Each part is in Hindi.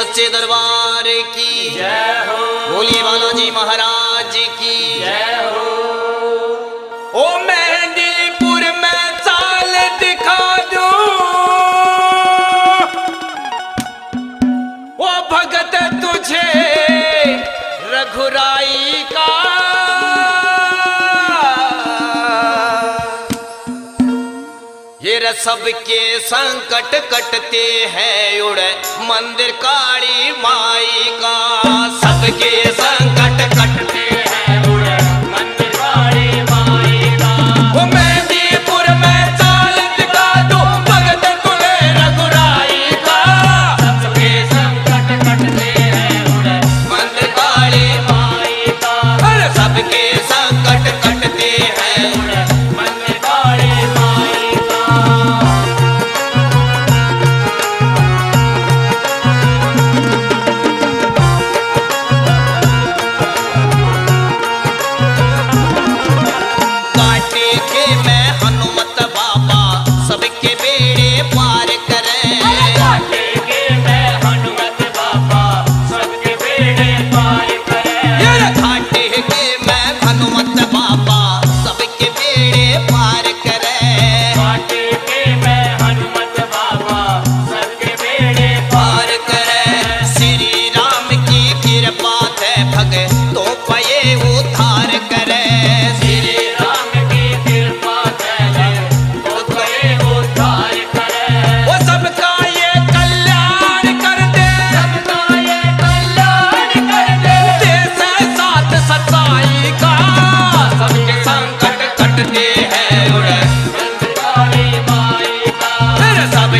सच्चे दरबार की। जय हो। भोले बाला जी महाराज की। जय हो। ओ मेहंदीपुर में चाल दिखा दो। ओ भगत तुझे रघुराई का सबके संकट कटते हैं उड़ मंदिर काली माई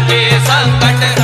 के संकट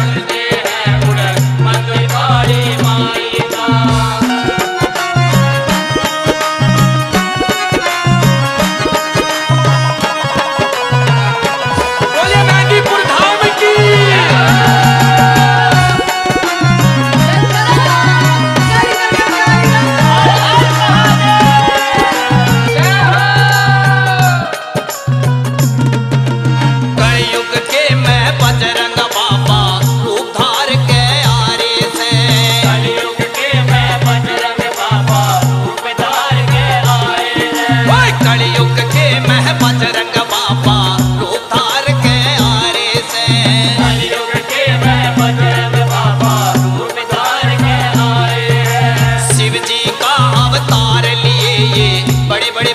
बड़े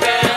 the.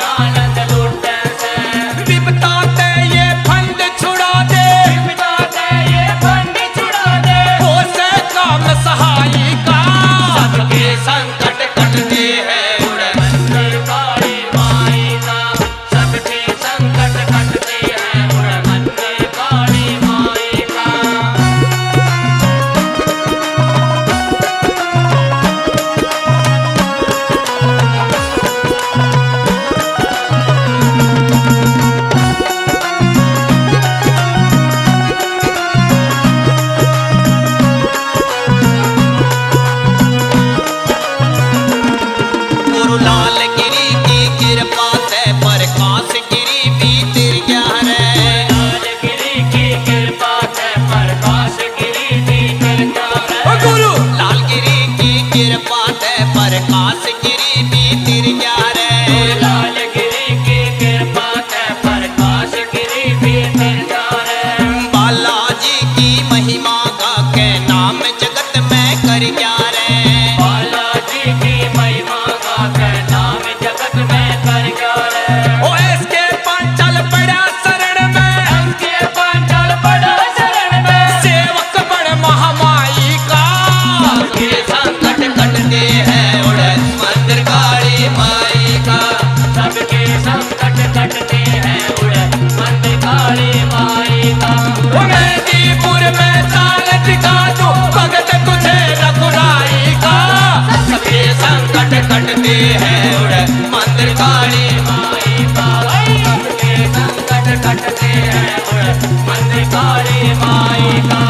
सारे माई का